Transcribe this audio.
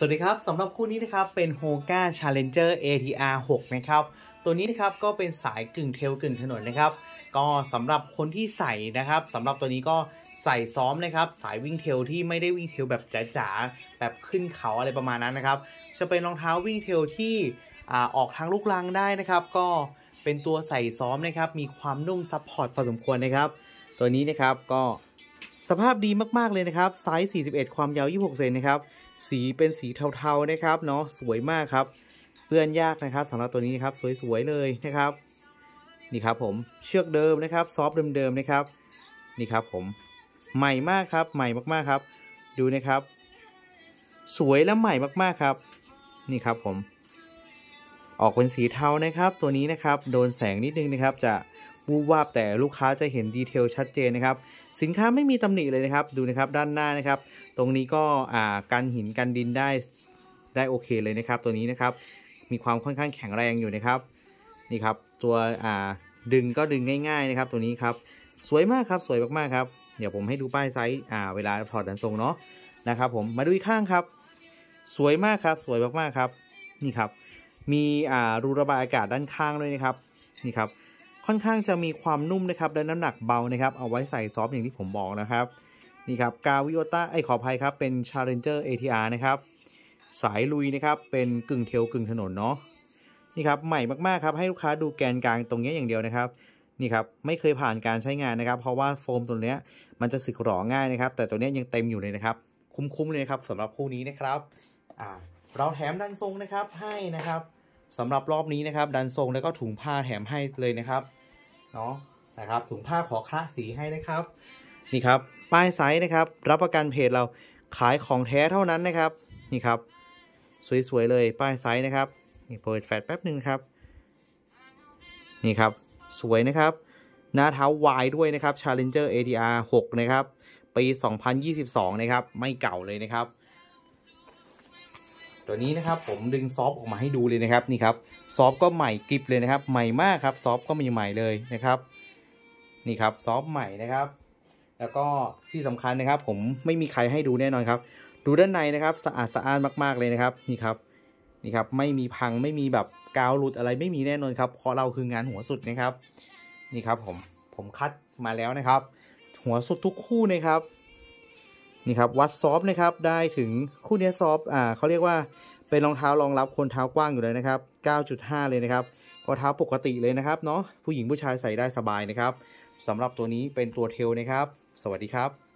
สวัสดีครับสำหรับคู่นี้นะครับเป็น Hoka Challenger ATR 6 นะครับ ตัวนี้นะครับก็เป็นสายกึ่ง trail กึ่งถนนนะครับ ก็สำหรับคนที่ใส่นะครับสำหรับตัวนี้ก็ใส่ซ้อมนะครับ สายวิ่ง trail ที่ไม่ได้วิ่ง trail แบบจ๋าๆแบบขึ้นเขาอะไรประมาณนั้นนะครับ จะเป็นรองเท้าวิ่ง trail ที่ออกทางลูกรังได้นะครับ ก็เป็นตัวใส่ซ้อมนะครับ มีความนุ่ม support พอสมควรนะครับ ตัวนี้นะครับก็ สภาพดีมากๆเลยนะครับไซส์ 41 ความยาว 26 เซนนะครับ สีเป็นสีเทาๆนะครับเนาะสวยมากครับเปื้อนยากนะครับสำหรับตัวนี้นะครับสวยๆเลยนะครับ นี่ครับผมเชือกเดิมนะครับซอฟเดิมๆนะครับ นี่ครับผมใหม่มากครับใหม่มากๆครับ ดูนะครับ สวยและใหม่มากๆครับ นี่ครับผม ออกเป็นสีเทานะครับ ตัวนี้นะครับ โดนแสงนิดนึงนะครับ จะ วูบวาบแต่ลูกค้าจะเห็นดีเทลชัดเจนนะครับ สินค้าไม่มีตำหนิเลยนะครับ ดูนะครับด้านหน้านะครับ ตรงนี้ก็อ่ากันหินกันดินได้ได้โอเคเลยนะครับ ตัวนี้นะครับมีความค่อนข้างแข็งแรงอยู่นะครับนี่ครับตัวอ่าดึงก็ดึงง่าย ๆนะครับ ตัวนี้ครับสวยมากครับสวยมากๆครับเดี๋ยวผมให้ดูป้ายไซส์อ่าเวลาถอดดันทรงเนาะนะครับผมมาดูอีกข้างครับ สวยมากครับ สวยมากๆครับ นี่ครับ มีอ่ารูระบายอากาศด้านข้างด้วยนะครับ นี่ครับ ค่อนข้างจะมีความนุ่มนะครับและน้ำหนักเบานะครับ เอาไว้ใส่ซอฟอย่างที่ผมบอกนะครับนี่ครับกาวิโอต้าไอขออภัยครับเป็น Challenger ATR นะครับสายลุยนะครับเป็นกึ่งเทลกึ่งถนนเนาะนี่ครับใหม่มากๆครับให้ลูกค้าดูแกนกลางตรงนี้อย่างเดียวนะครับนี่ครับไม่เคยผ่านการใช้งานนะครับ เพราะว่าโฟมตัวเนี้ยมันจะสึกหรอง่ายนะครับ แต่ตัวเนี้ยยังเต็มอยู่เลยนะครับ คุ้มๆเลยครับสำหรับคู่นี้นะครับอ่าเราแถมดันทรงนะครับให้นะครับสำหรับรอบนี้นะครับ ดันทรงแล้วก็ถุงผ้าแถมให้เลยนะครับ เนาะนะครับถุงผ้าขอคละสีให้นะครับนี่ครับป้ายไซส์นะครับ รับประกันเพจเราขายของแท้เท่านั้นนะครับนี่ครับ สวยๆเลยป้ายไซส์นะครับนี่เปิดแฟลชแป๊บหนึ่งครับ นี่ครับสวยนะครับ หน้าเท้าวายด้วยนะครับ Challenger ATR 6 นะครับ ปี 2022 นะครับ ไม่เก่าเลยนะครับ ตัวนี้นะครับผมดึงซอฟออกมาให้ดูเลยนะครับนี่ครับซอฟก็ใหม่กริบเลยนะครับ ใหม่มากครับซอฟก็มีใหม่เลยนะครับนี่ครับซอฟใหม่นะครับ แล้วก็ที่สำคัญนะครับ ผมไม่มีใครให้ดูแน่นอนครับ ดูด้านในนะครับสะอาดสะอ้านมากๆเลยนะครับนี่ครับนี่ครับไม่มีพังไม่มีแบบกาวหลุดอะไรไม่มีแน่นอนครับเพราะเราคืองานหัวสุดนะครับ นี่ครับผมผมคัดมาแล้วนะครับ หัวสุดทุกคู่นะครับ นี่ครับวัดซอฟนะครับได้ถึงคู่นี้ซอฟอ่าเขาเรียกว่าเป็นรองเท้ารองรับคนเท้ากว้างอยู่เลยนะครับ 9.5 เลยนะครับก็เท้าปกติเลยนะครับเนาะผู้หญิงผู้ชายใส่ได้สบายนะครับสำหรับตัวนี้เป็นตัวเทลนะครับ สวัสดีครับ